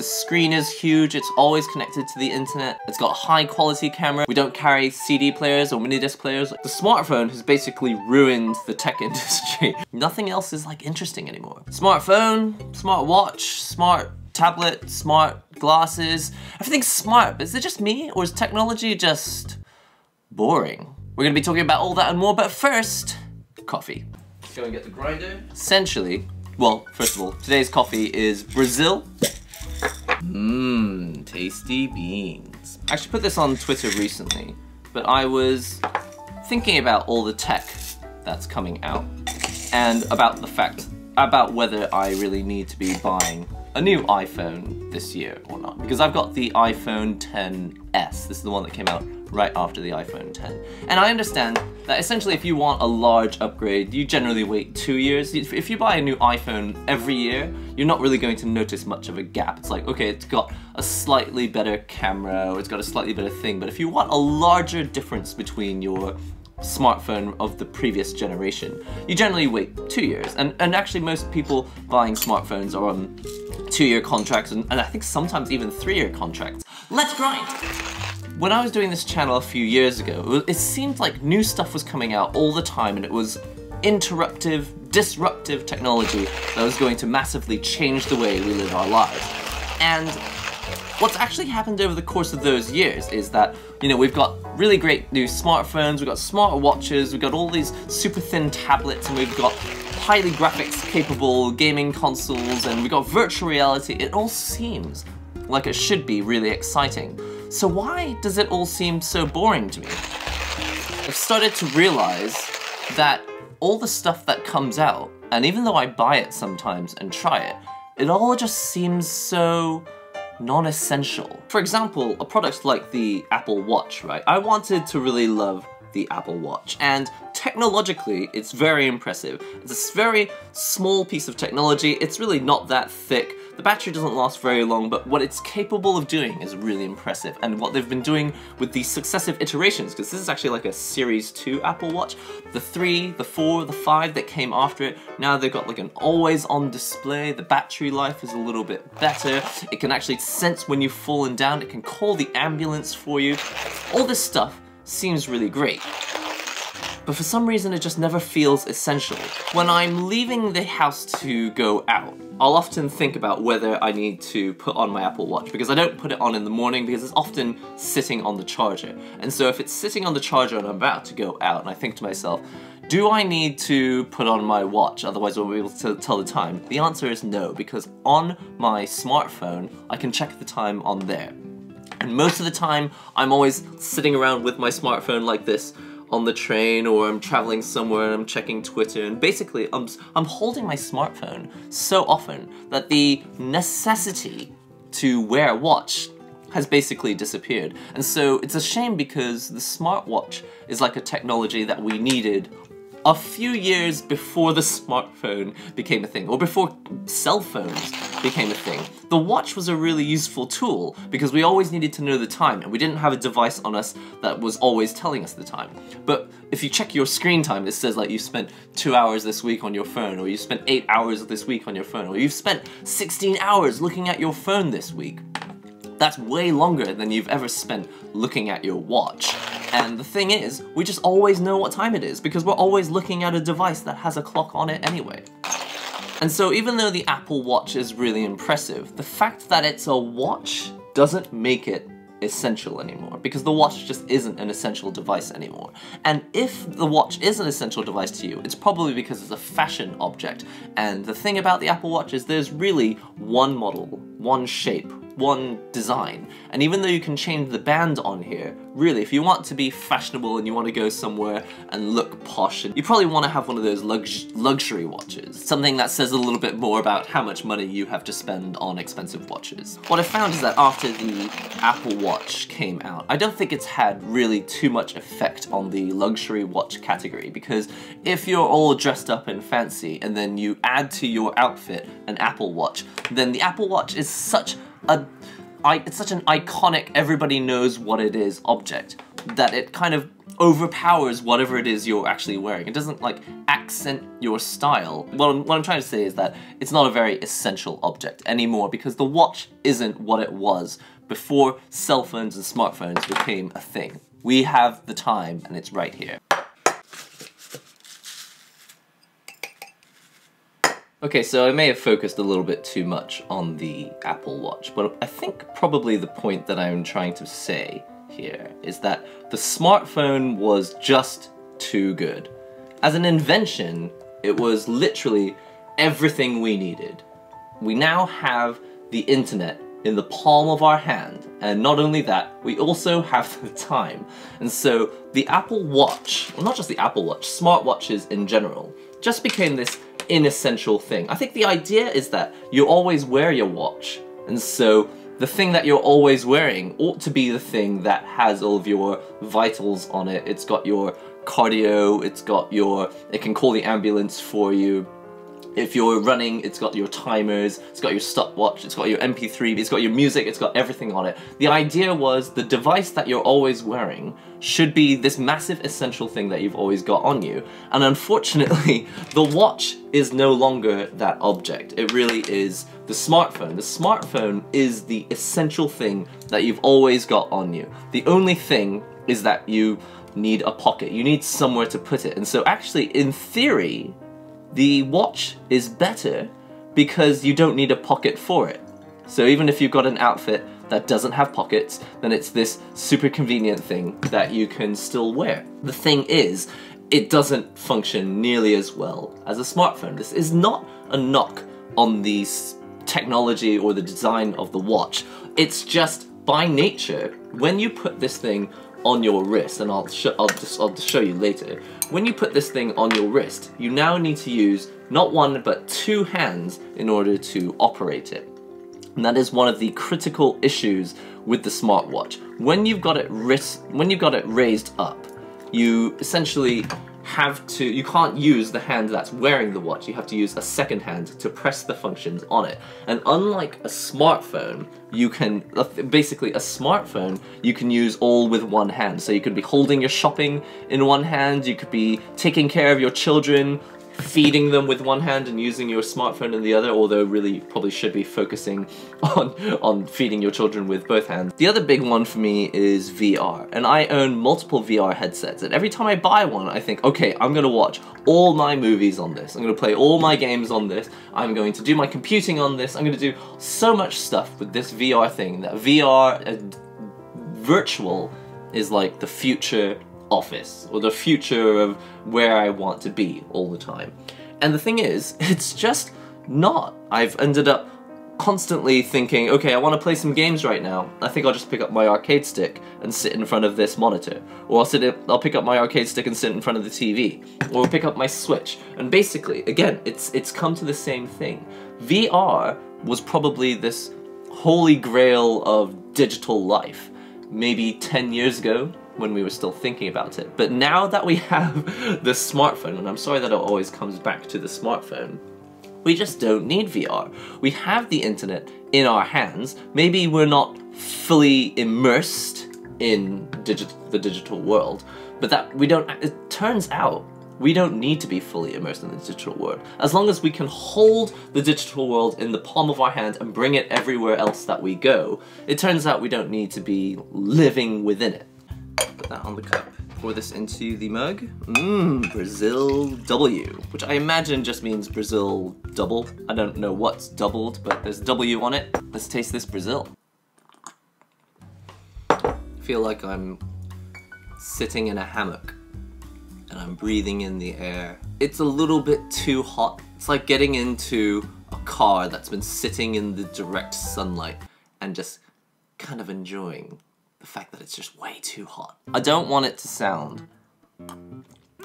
The screen is huge, it's always connected to the internet, it's got a high quality camera, we don't carry CD players or mini disc players. The smartphone has basically ruined the tech industry. Nothing else is like interesting anymore. Smartphone, smart watch, smart tablet, smart glasses, everything's smart, but is it just me or is technology just boring? We're gonna be talking about all that and more, but first, coffee. Go and get the grinder. Essentially, well, first of all, today's coffee is Brazil Mmm, tasty beans. I actually put this on Twitter recently, but I was thinking about all the tech that's coming out and about the fact about whether I really need to be buying a new iPhone this year or not. Because I've got the iPhone 10s. This is the one that came out right after the iPhone 10. And I understand that essentially if you want a large upgrade, you generally wait two years. If you buy a new iPhone every year, you're not really going to notice much of a gap. It's like, okay, it's got a slightly better camera, or it's got a slightly better thing, but if you want a larger difference between your smartphone of the previous generation, you generally wait two years. And, and actually most people buying smartphones are on two-year contracts, and, and I think sometimes even three-year contracts. Let's grind! When I was doing this channel a few years ago, it seemed like new stuff was coming out all the time and it was interruptive, disruptive technology that was going to massively change the way we live our lives. And what's actually happened over the course of those years is that, you know, we've got really great new smartphones, we've got smart watches, we've got all these super thin tablets, and we've got highly graphics capable gaming consoles, and we've got virtual reality. It all seems like it should be really exciting. So why does it all seem so boring to me? I've started to realize that all the stuff that comes out, and even though I buy it sometimes and try it, it all just seems so non-essential. For example, a product like the Apple Watch, right? I wanted to really love the Apple Watch. And technologically, it's very impressive. It's a very small piece of technology. It's really not that thick. The battery doesn't last very long, but what it's capable of doing is really impressive. And what they've been doing with the successive iterations, because this is actually like a Series 2 Apple Watch, the 3, the 4, the 5 that came after it, now they've got like an always-on display, the battery life is a little bit better, it can actually sense when you've fallen down, it can call the ambulance for you. All this stuff seems really great but for some reason it just never feels essential. When I'm leaving the house to go out, I'll often think about whether I need to put on my Apple Watch because I don't put it on in the morning because it's often sitting on the charger. And so if it's sitting on the charger and I'm about to go out and I think to myself, do I need to put on my watch, otherwise I won't be able to tell the time? The answer is no, because on my smartphone, I can check the time on there. And most of the time, I'm always sitting around with my smartphone like this, on the train or I'm traveling somewhere and I'm checking Twitter and basically I'm, I'm holding my smartphone so often that the necessity to wear a watch has basically disappeared. And so it's a shame because the smartwatch is like a technology that we needed a few years before the smartphone became a thing, or before cell phones became a thing, the watch was a really useful tool because we always needed to know the time and we didn't have a device on us that was always telling us the time. But if you check your screen time, it says like you spent two hours this week on your phone, or you spent eight hours this week on your phone, or you've spent 16 hours looking at your phone this week. That's way longer than you've ever spent looking at your watch. And the thing is, we just always know what time it is because we're always looking at a device that has a clock on it anyway. And so even though the Apple Watch is really impressive, the fact that it's a watch doesn't make it essential anymore because the watch just isn't an essential device anymore. And if the watch is an essential device to you, it's probably because it's a fashion object. And the thing about the Apple Watch is there's really one model, one shape, one design. And even though you can change the band on here, really, if you want to be fashionable and you want to go somewhere and look posh, you probably want to have one of those lux luxury watches. Something that says a little bit more about how much money you have to spend on expensive watches. What I found is that after the Apple Watch came out, I don't think it's had really too much effect on the luxury watch category because if you're all dressed up and fancy and then you add to your outfit an Apple Watch, then the Apple Watch is such a I, it's such an iconic, everybody knows what it is object. that it kind of overpowers whatever it is you're actually wearing. It doesn't like accent your style. What I'm, what I'm trying to say is that it's not a very essential object anymore because the watch isn't what it was before cell phones and smartphones became a thing. We have the time and it's right here. Okay, so I may have focused a little bit too much on the Apple Watch, but I think probably the point that I'm trying to say here is that the smartphone was just too good. As an invention, it was literally everything we needed. We now have the internet in the palm of our hand, and not only that, we also have the time. And so the Apple Watch, well not just the Apple Watch, smartwatches in general, just became this inessential thing. I think the idea is that you always wear your watch, and so the thing that you're always wearing ought to be the thing that has all of your vitals on it. It's got your cardio, it's got your, it can call the ambulance for you, if you're running, it's got your timers, it's got your stopwatch, it's got your MP3, it's got your music, it's got everything on it. The idea was the device that you're always wearing should be this massive essential thing that you've always got on you. And unfortunately, the watch is no longer that object. It really is the smartphone. The smartphone is the essential thing that you've always got on you. The only thing is that you need a pocket. You need somewhere to put it. And so actually, in theory, the watch is better because you don't need a pocket for it. So even if you've got an outfit that doesn't have pockets, then it's this super convenient thing that you can still wear. The thing is, it doesn't function nearly as well as a smartphone. This is not a knock on the technology or the design of the watch. It's just by nature, when you put this thing on your wrist, and I'll, I'll, just, I'll just show you later, when you put this thing on your wrist, you now need to use not one but two hands in order to operate it. And that is one of the critical issues with the smartwatch. When you've got it wrist, when you've got it raised up, you essentially have to, you can't use the hand that's wearing the watch, you have to use a second hand to press the functions on it. And unlike a smartphone, you can, basically a smartphone, you can use all with one hand. So you could be holding your shopping in one hand, you could be taking care of your children, feeding them with one hand and using your smartphone in the other, although really probably should be focusing on, on feeding your children with both hands. The other big one for me is VR, and I own multiple VR headsets, and every time I buy one, I think, okay, I'm gonna watch all my movies on this, I'm gonna play all my games on this, I'm going to do my computing on this, I'm gonna do so much stuff with this VR thing, that VR, uh, virtual, is like the future office or the future of where I want to be all the time. And the thing is, it's just not. I've ended up constantly thinking, okay, I want to play some games right now. I think I'll just pick up my arcade stick and sit in front of this monitor. Or I'll sit I'll pick up my arcade stick and sit in front of the TV. Or pick up my Switch. And basically, again, it's it's come to the same thing. VR was probably this holy grail of digital life. Maybe 10 years ago, when we were still thinking about it. But now that we have the smartphone, and I'm sorry that it always comes back to the smartphone, we just don't need VR. We have the internet in our hands. Maybe we're not fully immersed in digi the digital world, but that we don't, it turns out we don't need to be fully immersed in the digital world. As long as we can hold the digital world in the palm of our hand and bring it everywhere else that we go, it turns out we don't need to be living within it that on the cup. Pour this into the mug. Mmm, Brazil W, which I imagine just means Brazil double. I don't know what's doubled, but there's W on it. Let's taste this Brazil. I feel like I'm sitting in a hammock and I'm breathing in the air. It's a little bit too hot. It's like getting into a car that's been sitting in the direct sunlight and just kind of enjoying the fact that it's just way too hot. I don't want it to sound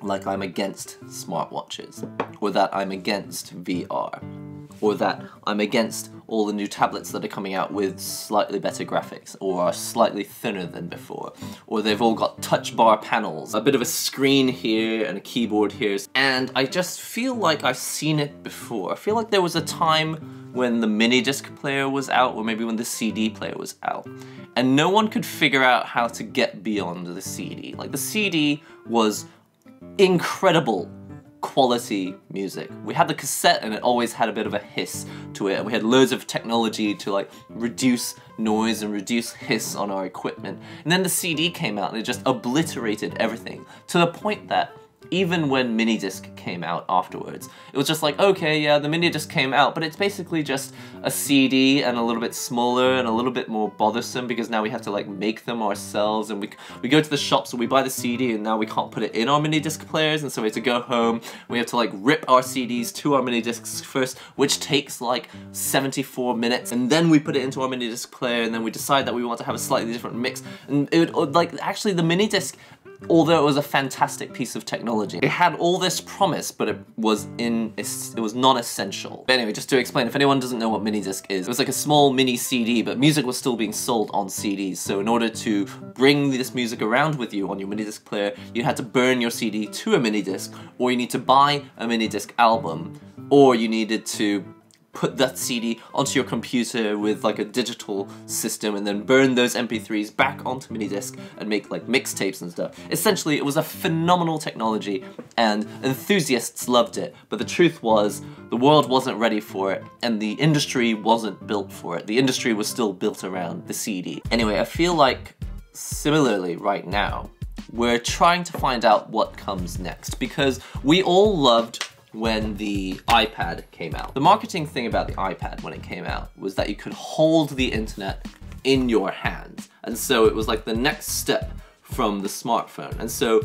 like I'm against smartwatches or that I'm against VR. or that I'm against all the new tablets that are coming out with slightly better graphics, or are slightly thinner than before, or they've all got touch bar panels, a bit of a screen here and a keyboard here, and I just feel like I've seen it before. I feel like there was a time when the mini disc player was out, or maybe when the CD player was out, and no one could figure out how to get beyond the CD. Like the CD was incredible quality music. We had the cassette and it always had a bit of a hiss to it and we had loads of technology to like reduce noise and reduce hiss on our equipment. And then the CD came out and it just obliterated everything to the point that even when minidisc came out afterwards. It was just like, okay, yeah, the minidisc came out, but it's basically just a CD and a little bit smaller and a little bit more bothersome because now we have to like make them ourselves and we we go to the shops and we buy the CD and now we can't put it in our minidisc players and so we have to go home. We have to like rip our CDs to our minidiscs first, which takes like 74 minutes and then we put it into our minidisc player and then we decide that we want to have a slightly different mix and it would like actually the minidisc although it was a fantastic piece of technology. It had all this promise, but it was in it was non-essential. But anyway, just to explain, if anyone doesn't know what minidisc is, it was like a small mini CD, but music was still being sold on CDs. So in order to bring this music around with you on your minidisc player, you had to burn your CD to a minidisc, or you need to buy a minidisc album, or you needed to put that CD onto your computer with like a digital system and then burn those MP3s back onto minidisc and make like mixtapes and stuff. Essentially, it was a phenomenal technology and enthusiasts loved it, but the truth was the world wasn't ready for it and the industry wasn't built for it. The industry was still built around the CD. Anyway, I feel like similarly right now, we're trying to find out what comes next because we all loved when the iPad came out. The marketing thing about the iPad when it came out was that you could hold the internet in your hands. And so it was like the next step from the smartphone. And so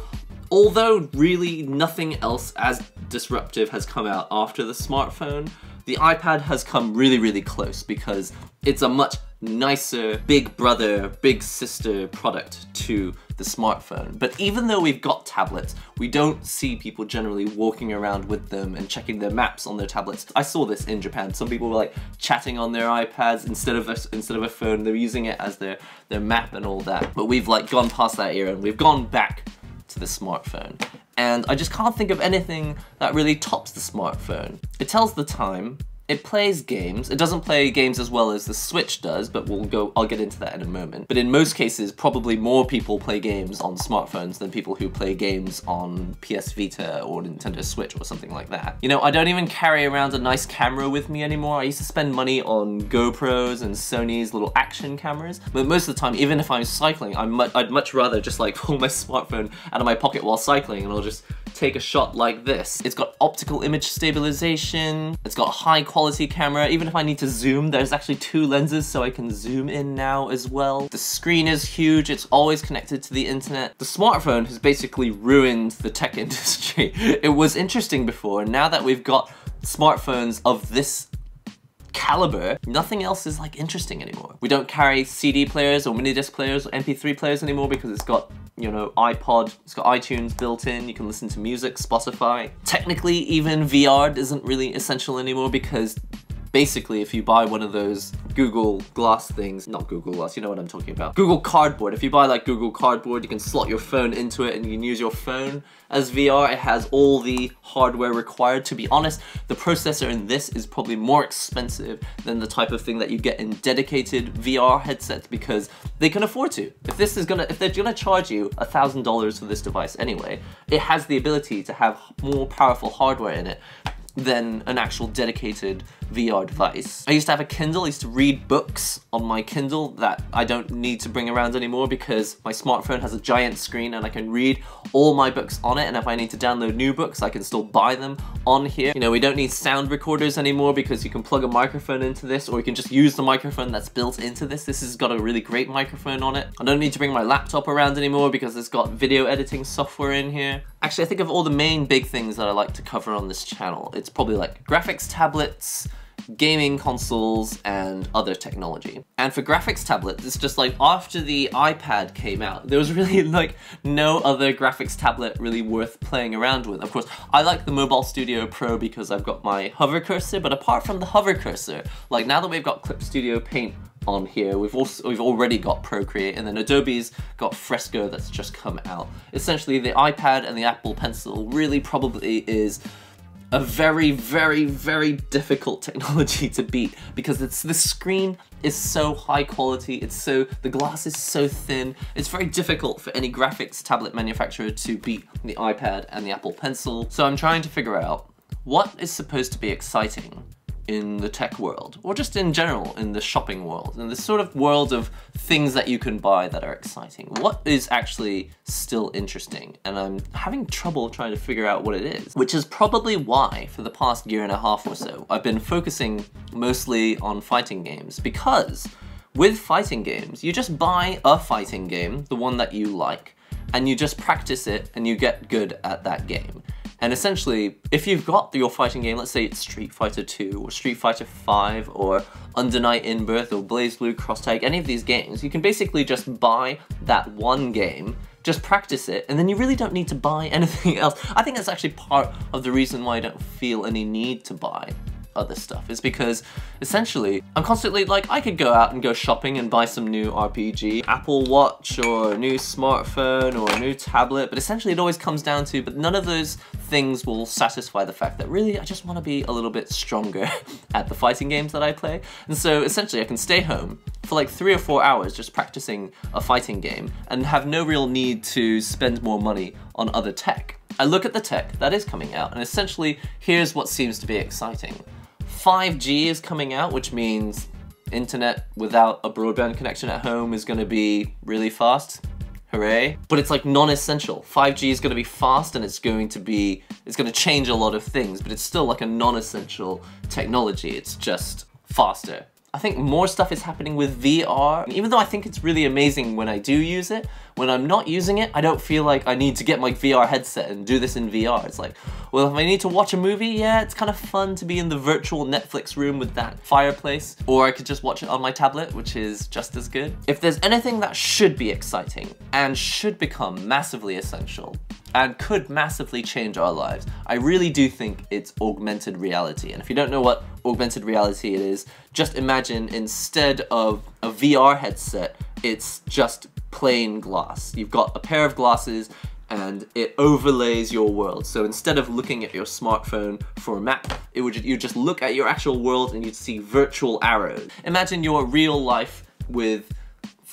although really nothing else as disruptive has come out after the smartphone, the iPad has come really, really close because it's a much nicer big brother, big sister product to the smartphone. But even though we've got tablets, we don't see people generally walking around with them and checking their maps on their tablets. I saw this in Japan. Some people were like chatting on their iPads instead of a, instead of a phone. They're using it as their their map and all that. But we've like gone past that era and we've gone back to the smartphone. And I just can't think of anything that really tops the smartphone. It tells the time, it plays games. It doesn't play games as well as the Switch does, but we'll go, I'll get into that in a moment. But in most cases, probably more people play games on smartphones than people who play games on PS Vita or Nintendo Switch or something like that. You know, I don't even carry around a nice camera with me anymore. I used to spend money on GoPros and Sony's little action cameras, but most of the time, even if I'm cycling, I'm mu I'd much rather just like pull my smartphone out of my pocket while cycling and I'll just take a shot like this. It's got optical image stabilization, it's got high quality camera, even if I need to zoom, there's actually two lenses so I can zoom in now as well. The screen is huge, it's always connected to the internet. The smartphone has basically ruined the tech industry. it was interesting before, now that we've got smartphones of this caliber, nothing else is like interesting anymore. We don't carry CD players or mini disc players or MP3 players anymore because it's got you know, iPod, it's got iTunes built in, you can listen to music, Spotify. Technically, even VR isn't really essential anymore because basically if you buy one of those Google Glass things, not Google Glass, you know what I'm talking about. Google Cardboard. If you buy like Google Cardboard, you can slot your phone into it and you can use your phone as VR. It has all the hardware required. To be honest, the processor in this is probably more expensive than the type of thing that you get in dedicated VR headsets because they can afford to. If this is gonna, if they're gonna charge you a thousand dollars for this device anyway, it has the ability to have more powerful hardware in it than an actual dedicated VR device. I used to have a Kindle, I used to read books on my Kindle that I don't need to bring around anymore because my smartphone has a giant screen and I can read all my books on it and if I need to download new books I can still buy them on here. You know, we don't need sound recorders anymore because you can plug a microphone into this or you can just use the microphone that's built into this. This has got a really great microphone on it. I don't need to bring my laptop around anymore because it's got video editing software in here. Actually, I think of all the main big things that I like to cover on this channel. It's probably like graphics tablets, gaming consoles and other technology. And for graphics tablets, it's just like after the iPad came out, there was really like no other graphics tablet really worth playing around with. Of course, I like the Mobile Studio Pro because I've got my hover cursor, but apart from the hover cursor, like now that we've got Clip Studio Paint on here. We've also we've already got Procreate and then Adobe's got Fresco that's just come out. Essentially the iPad and the Apple Pencil really probably is a very, very, very difficult technology to beat because it's the screen is so high quality, it's so, the glass is so thin, it's very difficult for any graphics tablet manufacturer to beat the iPad and the Apple Pencil. So I'm trying to figure out what is supposed to be exciting in the tech world, or just in general in the shopping world, in this sort of world of things that you can buy that are exciting. What is actually still interesting? And I'm having trouble trying to figure out what it is, which is probably why for the past year and a half or so, I've been focusing mostly on fighting games, because with fighting games, you just buy a fighting game, the one that you like, and you just practice it and you get good at that game. And essentially, if you've got your fighting game, let's say it's Street Fighter 2 or Street Fighter 5 or Under Night In-Birth or BlazBlue Cross Tag, any of these games, you can basically just buy that one game, just practice it, and then you really don't need to buy anything else. I think that's actually part of the reason why I don't feel any need to buy other stuff is because essentially I'm constantly like I could go out and go shopping and buy some new RPG, Apple Watch or a new smartphone or a new tablet, but essentially it always comes down to, but none of those things will satisfy the fact that really I just want to be a little bit stronger at the fighting games that I play. And so essentially I can stay home for like three or four hours just practicing a fighting game and have no real need to spend more money on other tech. I look at the tech that is coming out and essentially here's what seems to be exciting. 5G is coming out, which means internet without a broadband connection at home is going to be really fast. Hooray. But it's like non-essential. 5G is going to be fast and it's going to be, it's going to change a lot of things, but it's still like a non-essential technology. It's just faster. I think more stuff is happening with VR. Even though I think it's really amazing when I do use it, when I'm not using it, I don't feel like I need to get my VR headset and do this in VR. It's like, well, if I need to watch a movie, yeah, it's kind of fun to be in the virtual Netflix room with that fireplace. Or I could just watch it on my tablet, which is just as good. If there's anything that should be exciting and should become massively essential, and could massively change our lives. I really do think it's augmented reality. And if you don't know what augmented reality it is, just imagine instead of a VR headset, it's just plain glass. You've got a pair of glasses and it overlays your world. So instead of looking at your smartphone for a map, it would you just look at your actual world and you'd see virtual arrows. Imagine your real life with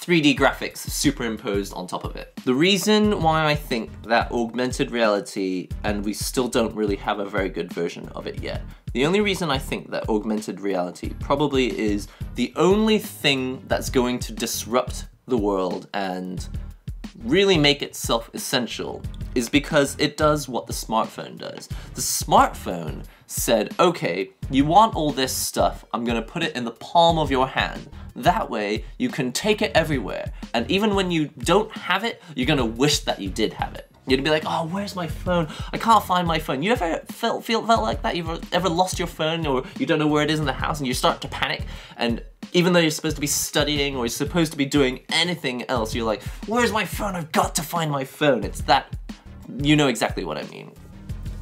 3D graphics superimposed on top of it. The reason why I think that augmented reality, and we still don't really have a very good version of it yet, the only reason I think that augmented reality probably is the only thing that's going to disrupt the world and really make itself essential is because it does what the smartphone does. The smartphone said, okay, you want all this stuff, I'm gonna put it in the palm of your hand. That way, you can take it everywhere. And even when you don't have it, you're gonna wish that you did have it. You're gonna be like, oh, where's my phone? I can't find my phone. You ever felt feel felt like that? You've ever, ever lost your phone or you don't know where it is in the house and you start to panic and even though you're supposed to be studying or you're supposed to be doing anything else, you're like, where's my phone? I've got to find my phone. It's that, you know exactly what I mean.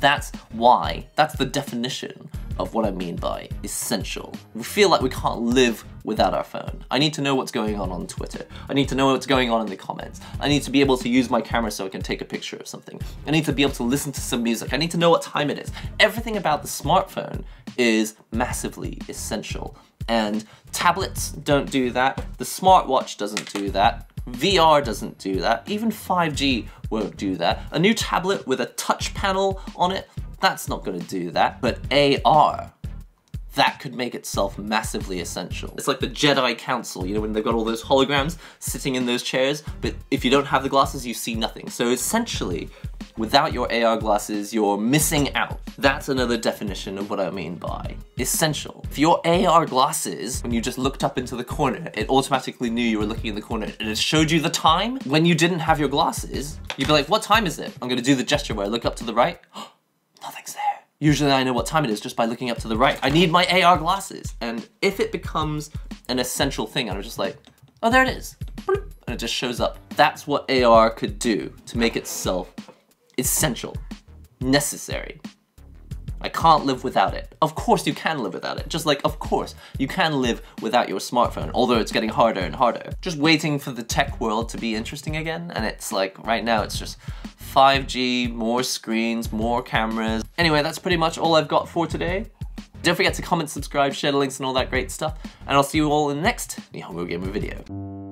That's why, that's the definition of what I mean by essential. We feel like we can't live without our phone. I need to know what's going on on Twitter. I need to know what's going on in the comments. I need to be able to use my camera so I can take a picture of something. I need to be able to listen to some music. I need to know what time it is. Everything about the smartphone is massively essential. And tablets don't do that. The smartwatch doesn't do that. VR doesn't do that. Even 5G won't do that. A new tablet with a touch panel on it that's not gonna do that. But AR, that could make itself massively essential. It's like the Jedi Council, you know, when they've got all those holograms sitting in those chairs, but if you don't have the glasses, you see nothing. So essentially, without your AR glasses, you're missing out. That's another definition of what I mean by essential. If your AR glasses, when you just looked up into the corner, it automatically knew you were looking in the corner and it showed you the time, when you didn't have your glasses, you'd be like, what time is it? I'm gonna do the gesture where I look up to the right, nothing's there. Usually I know what time it is just by looking up to the right. I need my AR glasses. And if it becomes an essential thing, I'm just like, oh, there it is. And it just shows up. That's what AR could do to make itself essential, necessary. I can't live without it. Of course you can live without it. Just like, of course, you can live without your smartphone, although it's getting harder and harder. Just waiting for the tech world to be interesting again, and it's like, right now it's just 5G, more screens, more cameras. Anyway, that's pretty much all I've got for today. Don't forget to comment, subscribe, share the links and all that great stuff, and I'll see you all in the next Nihongo Gamer video.